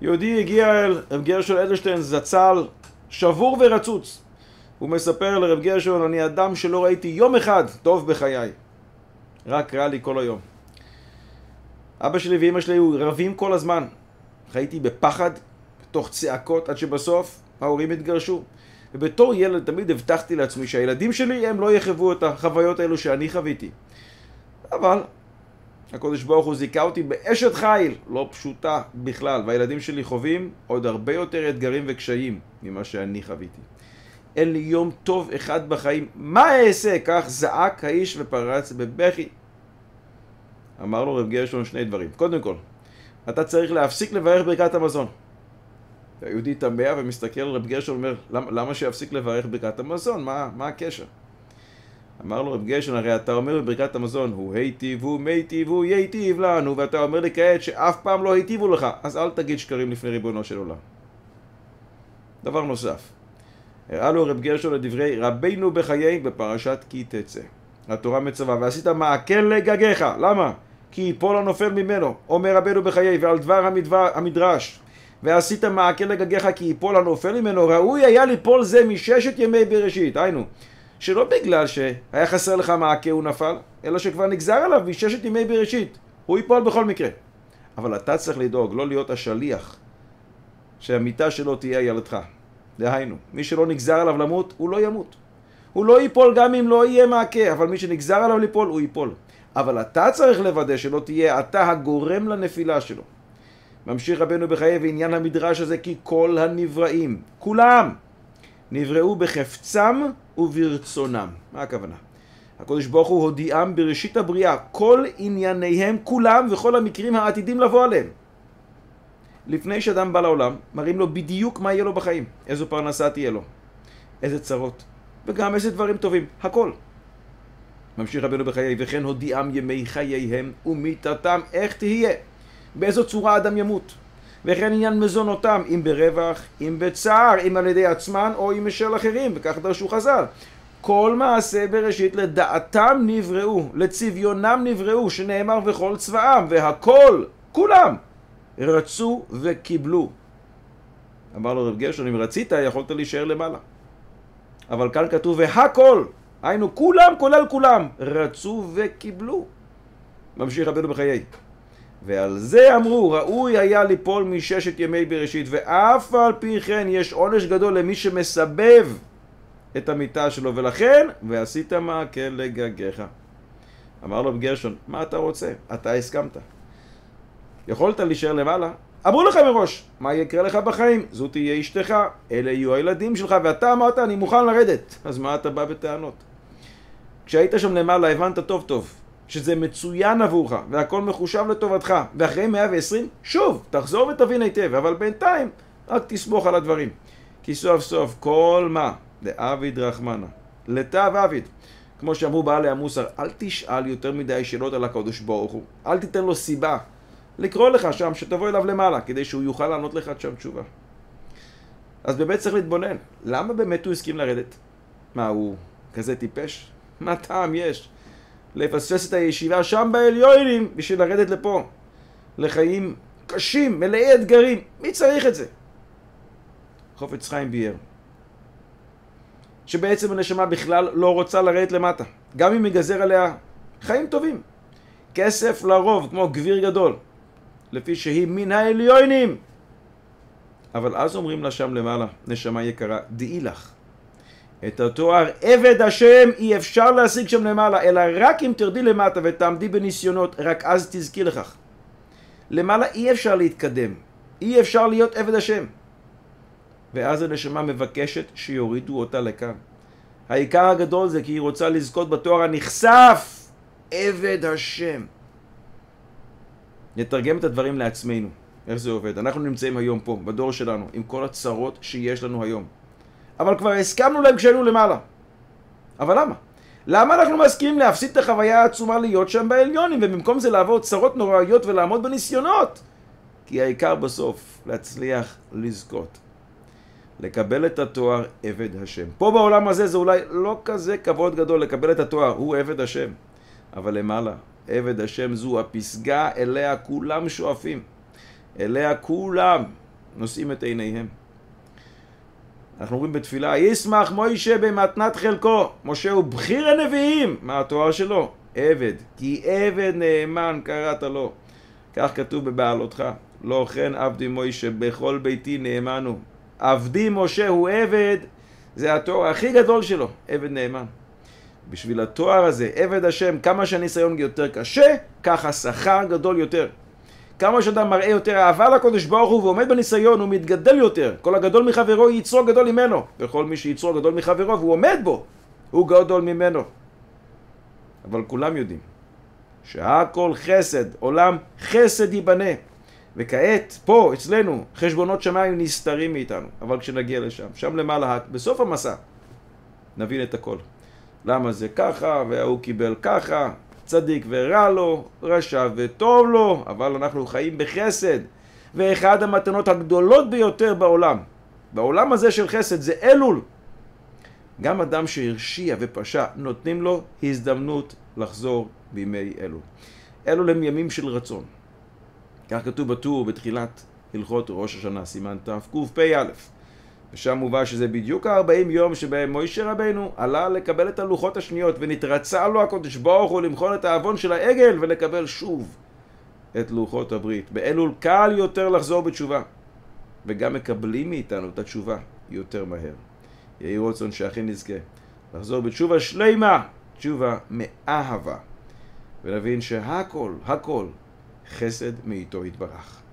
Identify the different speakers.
Speaker 1: יהודי הגיע אל רב גרשון אדלשטיין זצ"ל שבור ורצוץ. הוא מספר לרב גרשון, אני אדם שלא ראיתי יום אחד טוב בחיי. רק רע לי כל היום. אבא שלי ואימא שלי היו רבים כל הזמן. חייתי בפחד, בתוך צעקות, עד שבסוף ההורים התגרשו. ובתור ילד תמיד הבטחתי לעצמי שהילדים שלי הם לא יחוו את החוויות האלו שאני חוויתי. אבל הקדוש ברוך הוא זיכה אותי באשת חיל לא פשוטה בכלל, והילדים שלי חווים עוד הרבה יותר אתגרים וקשיים ממה שאני חוויתי. אין לי יום טוב אחד בחיים, מה אעשה? כך זעק האיש ופרץ בבכי. אמר לו רב גרשון שני דברים. קודם כל, אתה צריך להפסיק לברך ברכת המזון. והיהודי תמה ומסתכל על רב גרשון ואומר, למה, למה שיפסיק לברך ברכת המזון? מה, מה הקשר? אמר לו רב גרשון, הרי אתה אומר בברכת המזון, הוא היטיבו, מיטיבו, ייטיב לנו, ואתה אומר לי כעת שאף פעם לא היטיבו לך, אז אל תגיד שקרים לפני ריבונו של עולם. דבר נוסף, הראה לו רב גרשון לדברי רבינו בחיי בפרשת כי תצא. התורה מצווה, ועשית מעקל לגגיך, למה? כי יפול הנופל ממנו, אומר רבנו בחיי, ועל דבר המדבר, המדרש, ועשית מעקל לגגיך כי יפול הנופל ממנו, ראוי היה ליפול זה מששת ימי בראשית, היינו, שלא בגלל שהיה חסר לך מעקה הוא נפל, אלא שכבר נגזר עליו מששת ימי בראשית, הוא ייפול בכל מקרה. אבל אתה צריך לדאוג, לא להיות השליח, שהמיטה שלו תהיה ילדך. דהיינו, מי שלא נגזר עליו למות, הוא לא ימות. הוא לא ייפול גם אם לא יהיה מעקה, אבל מי שנגזר עליו ליפול, הוא ייפול. אבל אתה צריך לוודא שלא תהיה אתה הגורם לנפילה שלו. ממשיך רבנו בחיי ועניין המדרש הזה כי כל הנבראים, כולם, נבראו בחפצם וברצונם. מה הכוונה? הקדוש ברוך הוא הודיעם בראשית הבריאה כל ענייניהם כולם וכל המקרים העתידים לבוא עליהם. לפני שאדם בא לעולם, מראים לו בדיוק מה יהיה לו בחיים, איזו פרנסה תהיה לו, איזה צרות, וגם איזה דברים טובים, הכל. ממשיך רבנו בחיי, וכן הודיעם ימי חייהם ומיתתם איך תהיה, באיזו צורה אדם ימות. וכן עניין מזונותם, אם ברווח, אם בצער, אם על ידי עצמן או אם משל אחרים, וכך דרשו חז"ל. כל מעשה בראשית לדעתם נבראו, לצביונם נבראו, שנאמר וכל צבאם, והכל, כולם, רצו וקיבלו. אמר לו רב גרשון, אם רצית, יכולת להישאר למעלה. אבל כאן כתוב והכל, היינו כולם כולל כולם, רצו וקיבלו. ממשיך רבנו בחיי. ועל זה אמרו, ראוי היה ליפול מששת ימי בראשית, ואף על פי כן יש עונש גדול למי שמסבב את המיטה שלו, ולכן, ועשית מעקל לגגיך. אמר לו גרשון, מה אתה רוצה? אתה הסכמת. יכולת להישאר למעלה? אמרו לך מראש, מה יקרה לך בחיים? זו תהיה אשתך, אלה יהיו הילדים שלך, ואתה אמרת, אני מוכן לרדת. אז מה אתה בא בטענות? כשהיית שם למעלה, הבנת טוב טוב. שזה מצוין עבורך, והכל מחושב לטובתך, ואחרי 120, שוב, תחזור ותבין היטב, אבל בינתיים, רק תסמוך על הדברים. כי סוף סוף, כל מה, דאביד רחמנה, לטב אביד, כמו שאמרו בעלי המוסר, אל תשאל יותר מדי שאלות על הקדוש ברוך הוא, אל תיתן לו סיבה לקרוא לך שם, שתבוא אליו למעלה, כדי שהוא יוכל לענות לך שם תשובה. אז באמת צריך להתבונן, למה באמת הוא הסכים לרדת? מה, הוא כזה טיפש? מה טעם יש? לפספס את הישיבה שם בעליונים בשביל לרדת לפה לחיים קשים, מלאי אתגרים. מי צריך את זה? חופץ חיים ביאר. שבעצם הנשמה בכלל לא רוצה לרדת למטה. גם אם יגזר עליה חיים טובים. כסף לרוב, כמו גביר גדול. לפי שהיא מן העליונים. אבל אז אומרים לה שם למעלה, נשמה יקרה, דעי לך. את התואר עבד השם אי אפשר להשיג שם למעלה, אלא רק אם תרדי למטה ותעמדי בניסיונות, רק אז תזכי לכך. למעלה אי אפשר להתקדם, אי אפשר להיות עבד השם. ואז הנשמה מבקשת שיורידו אותה לכאן. העיקר הגדול זה כי היא רוצה לזכות בתואר הנכסף, עבד השם. נתרגם את הדברים לעצמנו, איך זה עובד. אנחנו נמצאים היום פה, בדור שלנו, עם כל הצרות שיש לנו היום. אבל כבר הסכמנו להם כשהיינו למעלה. אבל למה? למה אנחנו מסכימים להפסיד את החוויה העצומה להיות שם בעליונים, ובמקום זה לעבור צרות נוראיות ולעמוד בניסיונות? כי העיקר בסוף להצליח לזכות. לקבל את התואר עבד השם. פה בעולם הזה זה אולי לא כזה כבוד גדול לקבל את התואר, הוא עבד השם. אבל למעלה, עבד השם זו הפסגה אליה כולם שואפים. אליה כולם נושאים את עיניהם. אנחנו אומרים בתפילה, ישמח מוישה במתנת חלקו. משה הוא בכיר הנביאים. מה התואר שלו? עבד. כי עבד נאמן קראת לו. כך כתוב בבעלותך. לא כן עבדי מוישה, בכל ביתי נאמן הוא. עבדי משה הוא עבד, זה התואר הכי גדול שלו, עבד נאמן. בשביל התואר הזה, עבד השם, כמה שהניסיון יותר קשה, ככה שכר גדול יותר. כמה שאדם מראה יותר אהבה לקודש ברוך הוא ועומד בניסיון, הוא מתגדל יותר. כל הגדול מחברו יצרו גדול ממנו. וכל מי שיצרו גדול מחברו והוא עומד בו, הוא גדול ממנו. אבל כולם יודעים שהכל חסד, עולם חסד ייבנה. וכעת, פה, אצלנו, חשבונות שמיים נסתרים מאיתנו. אבל כשנגיע לשם, שם למעלה, בסוף המסע, נבין את הכל. למה זה ככה, וההוא קיבל ככה, צדיק ורע לו, רשע וטוב לו, אבל אנחנו חיים בחסד. ואחד המתנות הגדולות ביותר בעולם, בעולם הזה של חסד, זה אלול. גם אדם שהרשיע ופשע, נותנים לו הזדמנות לחזור בימי אלול. אלול הם ימים של רצון. כך כתוב בטור בתחילת הלכות ראש השנה, סימן תקפ"א. ושם מובא שזה בדיוק ה-40 יום שבהם מוישה רבנו עלה לקבל את הלוחות השניות ונתרצה לו הקדוש ברוך הוא למחול את העוון של העגל ולקבל שוב את לוחות הברית. באלול קל יותר לחזור בתשובה וגם מקבלים מאיתנו את התשובה יותר מהר. יהי רצון שהכי נזכה לחזור בתשובה שלימה, תשובה מאהבה ולהבין שהכל, הכל חסד מאיתו יתברך.